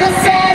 gonna